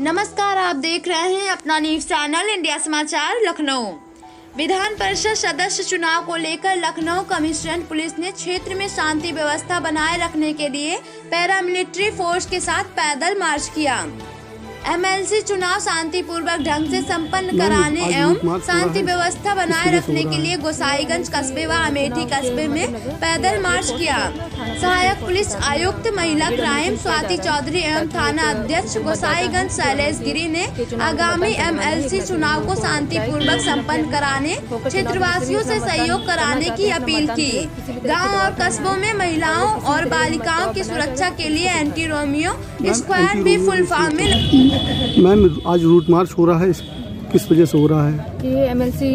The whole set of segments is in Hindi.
नमस्कार, आप देख रहे हैं अपना न्यूज़ चैनल इंडिया समाचार, लखनऊ। विधान परिषद सदस्य चुनाव को लेकर लखनऊ कमिश्नर पुलिस ने क्षेत्र में शांति व्यवस्था बनाए रखने के लिए पैरामिलिट्री फोर्स के साथ पैदल मार्च किया। एमएलसी चुनाव शांतिपूर्वक ढंग से संपन्न कराने एवं शांति व्यवस्था बनाए रखने के लिए गोसाईगंज कस्बे व अमेठी कस्बे में पैदल मार्च किया। सहायक पुलिस आयुक्त महिला क्राइम स्वाति चौधरी एवं थाना अध्यक्ष गोसाईगंज शैलेश गिरी ने आगामी एमएलसी चुनाव को शांतिपूर्वक संपन्न कराने क्षेत्रवासियों से सहयोग कराने की अपील की। गाँव और कस्बों में महिलाओं और बालिकाओं की सुरक्षा के लिए एंटी रोमियो स्क्वाड भी फुल फॉर्म में मैम आज रूट मार्च हो रहा है इस किस वजह से हो रहा है? ये एमएलसी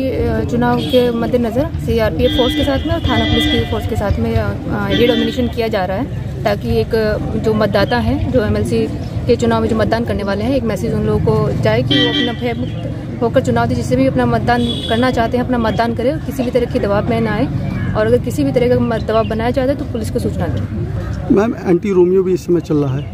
चुनाव के मद्देनज़र सीआरपीएफ फोर्स के साथ में और थाना पुलिस की फोर्स के साथ में ये रिडोमिनेशन किया जा रहा है ताकि एक जो मतदाता है जो एमएलसी के चुनाव में जो मतदान करने वाले हैं एक मैसेज उन लोगों को जाए कि वो अपना भयमुक्त होकर चुनाव दे जिससे भी अपना मतदान करना चाहते हैं अपना मतदान करें किसी भी तरह के दबाव में ना आए और अगर किसी भी तरह का दबाव बनाया जाता है तो पुलिस को सूचना दें। मैम एंटी रोमियो भी इस समय चल रहा है।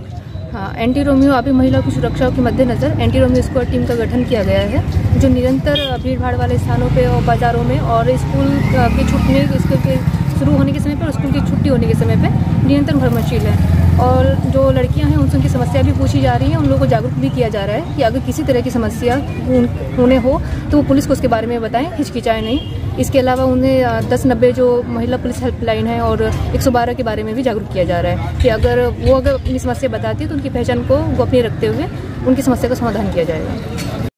हाँ एंटी रोमियो अभी महिलाओं की सुरक्षा के मद्देनज़र एंटी रोमियो स्क्वाड टीम का गठन किया गया है, जो निरंतर भीड़ भाड़ वाले स्थानों पे और बाज़ारों में और स्कूल की छुट्टी स्कूल के शुरू होने के समय पर स्कूल की छुट्टी होने के समय पर निरंतर भ्रमणशील है। और जो लड़कियाँ हैं, उनसे उनकी समस्या भी पूछी जा रही है। उन लोगों को जागरूक भी किया जा रहा है कि अगर किसी तरह की समस्या होने हो तो वो पुलिस को उसके बारे में बताएँ, हिचकिचाएँ नहीं। इसके अलावा उन्हें दस नब्बे जो महिला पुलिस हेल्पलाइन है और 112 के बारे में भी जागरूक किया जा रहा है कि अगर वो अगर अपनी समस्या बताती है तो उनकी पहचान को गोपनीय रखते हुए उनकी समस्या का समाधान किया जाएगा।